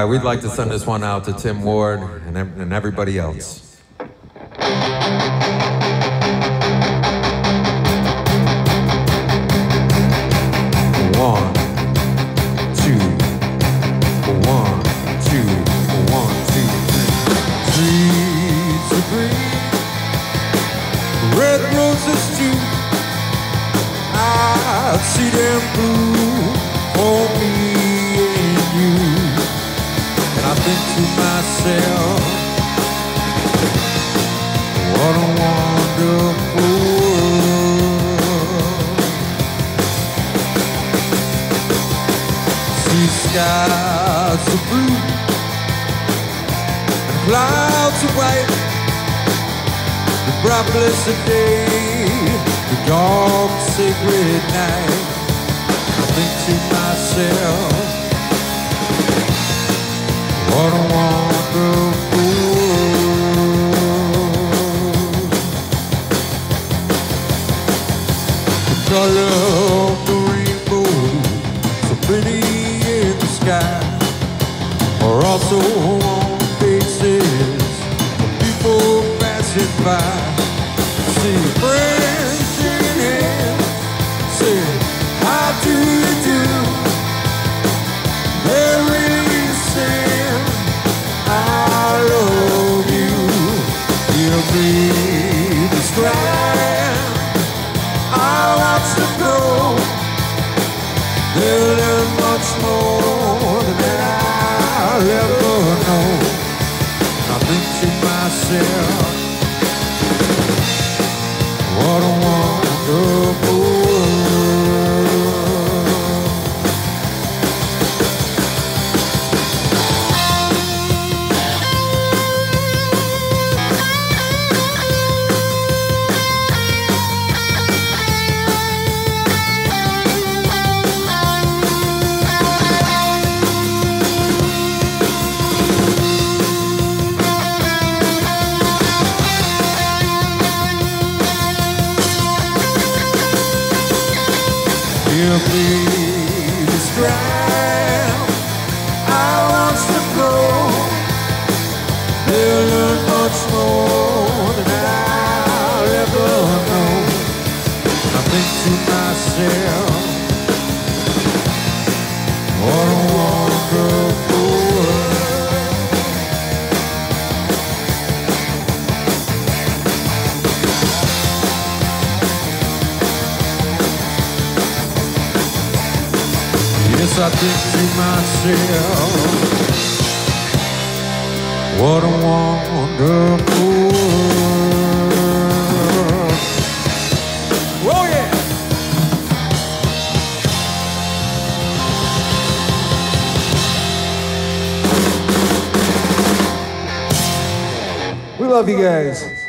Uh, we'd like to send this one out to Tim Ward and, and everybody else. One, two, one, two, one, two, three. Trees red roses too. I see them blue myself, what a wonderful world. See skies of blue and clouds of white. The bright blessed day, the dark sacred night. I think to myself, The the rainbow, so pretty in the sky, also on faces of people passing by. See friends shaking hands, say, how do you do? They're I love you. You breathe the Much more than I'll ever know. I myself, what a wonderful The strength I much more than I'll ever. I think to myself, Yes, I think to myself, what a wonderful world. Oh. We love you guys.